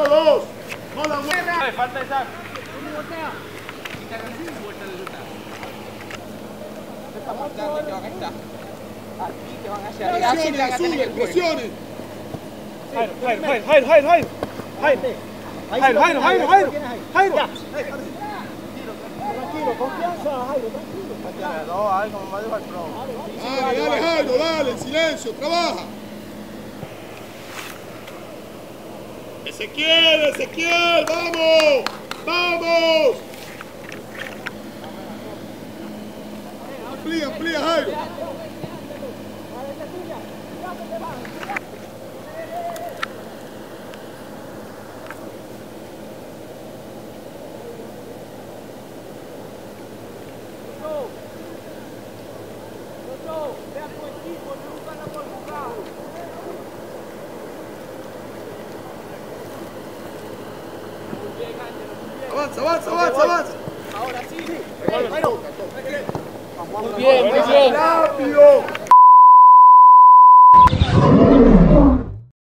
Uno, dos. No la mueva. Falta esa. Presiones, asumen, presiones. Jairo, Jairo, Jairo, Jairo, Jairo. Jairo, Jairo, Jairo, Jairo, Jairo. Jairo. Tranquilo, confianza, Jairo, tranquilo. Dale, dale, Jairo, dale, en silencio, trabaja. Ezequiel, Ezequiel, vamos, vamos. Amplía, amplía, Jairo. avanza, avanza, avanza, avanza. Ahora sí. Muy bien, muy bien. Rápido.